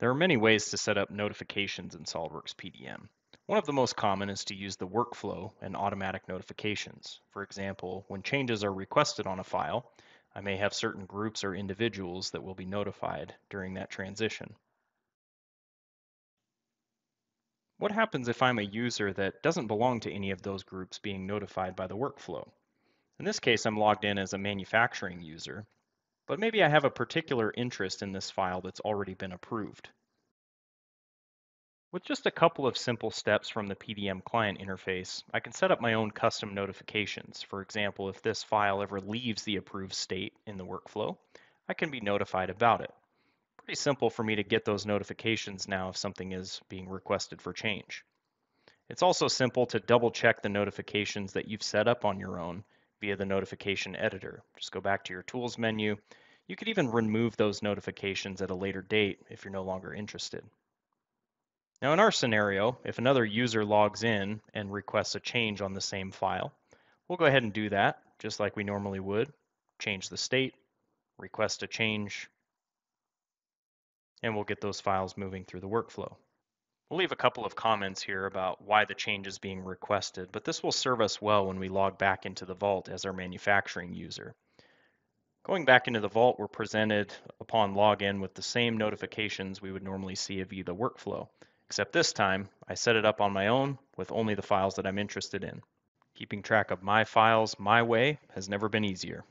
There are many ways to set up notifications in SOLIDWORKS PDM. One of the most common is to use the workflow and automatic notifications. For example, when changes are requested on a file, I may have certain groups or individuals that will be notified during that transition. What happens if I'm a user that doesn't belong to any of those groups being notified by the workflow? In this case, I'm logged in as a manufacturing user, but maybe I have a particular interest in this file that's already been approved. With just a couple of simple steps from the PDM client interface, I can set up my own custom notifications. For example, if this file ever leaves the approved state in the workflow, I can be notified about it. Pretty simple for me to get those notifications now if something is being requested for change. It's also simple to double check the notifications that you've set up on your own via the notification editor. Just go back to your tools menu. You could even remove those notifications at a later date if you're no longer interested. Now in our scenario, if another user logs in and requests a change on the same file, we'll go ahead and do that just like we normally would. Change the state, request a change, and we'll get those files moving through the workflow. We'll leave a couple of comments here about why the change is being requested, but this will serve us well when we log back into the Vault as our manufacturing user. Going back into the Vault, we're presented upon login with the same notifications we would normally see via the workflow, except this time I set it up on my own with only the files that I'm interested in. Keeping track of my files my way has never been easier.